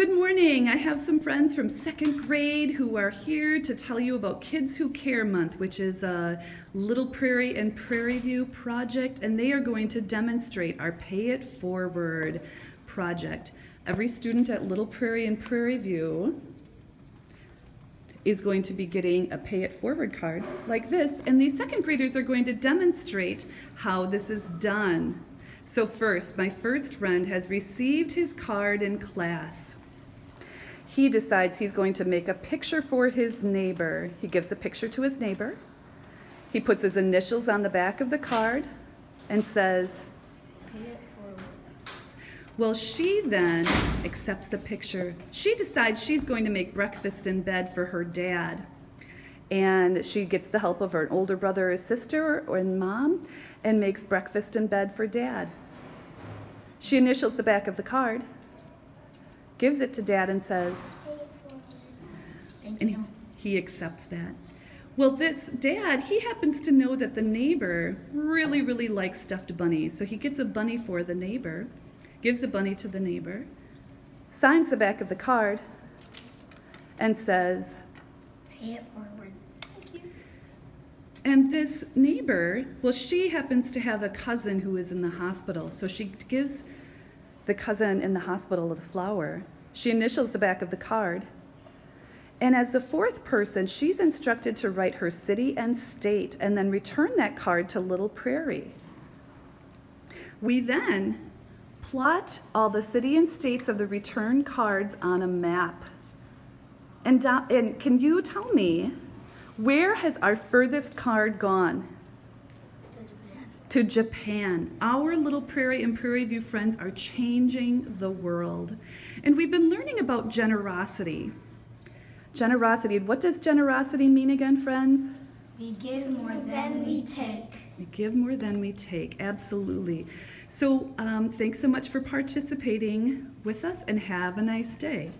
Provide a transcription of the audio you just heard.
Good morning. I have some friends from second grade who are here to tell you about Kids Who Care Month, which is a Little Prairie and Prairie View project, and they are going to demonstrate our Pay It Forward project. Every student at Little Prairie and Prairie View is going to be getting a Pay It Forward card like this, and these second graders are going to demonstrate how this is done. So first, my first friend has received his card in class he decides he's going to make a picture for his neighbor. He gives a picture to his neighbor. He puts his initials on the back of the card and says, well, she then accepts the picture. She decides she's going to make breakfast in bed for her dad. And she gets the help of her older brother or sister or mom and makes breakfast in bed for dad. She initials the back of the card gives it to dad and says, Thank and you. he accepts that. Well, this dad, he happens to know that the neighbor really, really likes stuffed bunnies. So he gets a bunny for the neighbor, gives the bunny to the neighbor, signs the back of the card, and says, Pay it forward. Thank you. and this neighbor, well, she happens to have a cousin who is in the hospital. So she gives the cousin in the hospital of the flower. She initials the back of the card. And as the fourth person, she's instructed to write her city and state and then return that card to Little Prairie. We then plot all the city and states of the return cards on a map. And, and can you tell me, where has our furthest card gone? To Japan. Our little Prairie and Prairie View friends are changing the world. And we've been learning about generosity. Generosity, what does generosity mean again, friends? We give more than we take. We give more than we take, absolutely. So um, thanks so much for participating with us and have a nice day.